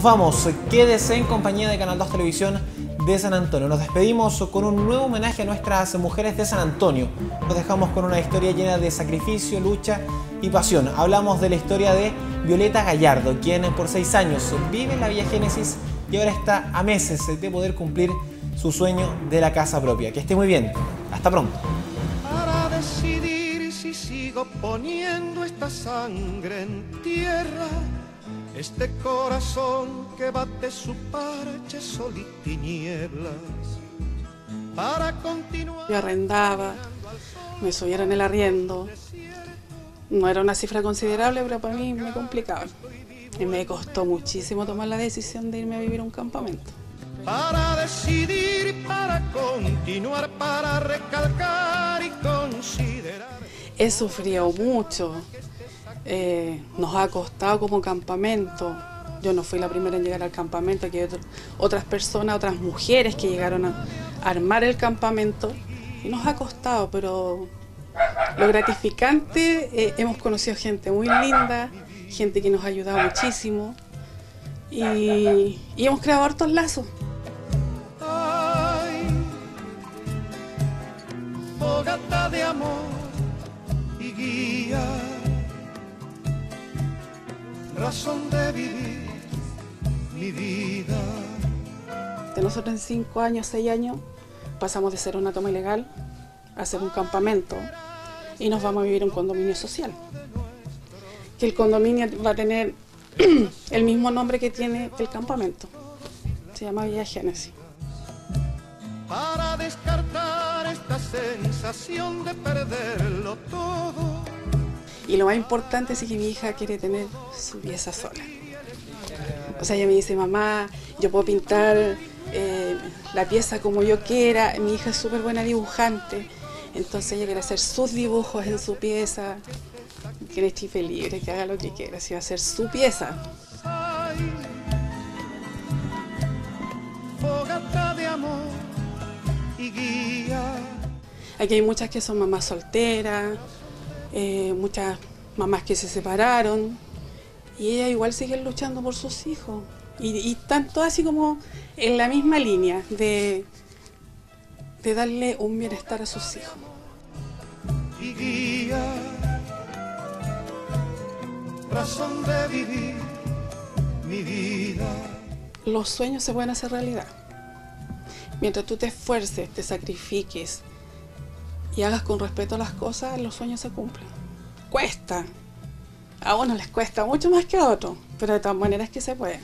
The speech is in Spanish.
Nos vamos, quédese en compañía de Canal 2 Televisión de San Antonio. Nos despedimos con un nuevo homenaje a nuestras mujeres de San Antonio. Nos dejamos con una historia llena de sacrificio, lucha y pasión. Hablamos de la historia de Violeta Gallardo, quien por seis años vive en la Villa Génesis y ahora está a meses de poder cumplir su sueño de la casa propia. Que esté muy bien. Hasta pronto. Para decidir si sigo poniendo esta sangre en tierra este corazón que bate su parche sol y tinieblas para continuar. Yo arrendaba, me subieron el arriendo. No era una cifra considerable, pero para mí me complicaba. Y me costó muchísimo tomar la decisión de irme a vivir a un campamento. Para decidir, para continuar, para recalcar y considerar. He sufrido mucho, eh, nos ha costado como campamento. Yo no fui la primera en llegar al campamento, aquí hay otras personas, otras mujeres que llegaron a armar el campamento nos ha costado, pero lo gratificante, eh, hemos conocido gente muy linda, gente que nos ha ayudado muchísimo y, y hemos creado hartos lazos. Ay, fogata de amor y guía razón de vivir mi vida. De nosotros en cinco años, seis años, pasamos de ser una toma ilegal a ser un campamento y nos vamos a vivir un condominio social. Que el condominio va a tener el mismo nombre que tiene el campamento. Se llama Villa Génesis. Para descartar esta sensación de perderlo todo y lo más importante es que mi hija quiere tener su pieza sola. O sea, ella me dice, mamá, yo puedo pintar eh, la pieza como yo quiera. Mi hija es súper buena dibujante, entonces ella quiere hacer sus dibujos en su pieza. Quiere estar libre, que haga lo que quiera, si va a hacer su pieza. Aquí hay muchas que son mamás solteras, eh, muchas mamás que se separaron y ellas igual siguen luchando por sus hijos. Y, y tanto así como en la misma línea de, de darle un bienestar a sus hijos. Y guía, razón de vivir mi vida. Los sueños se pueden hacer realidad. Mientras tú te esfuerces, te sacrifiques, y hagas con respeto las cosas, los sueños se cumplen. Cuesta. A unos les cuesta mucho más que a otros, pero de todas maneras que se puede.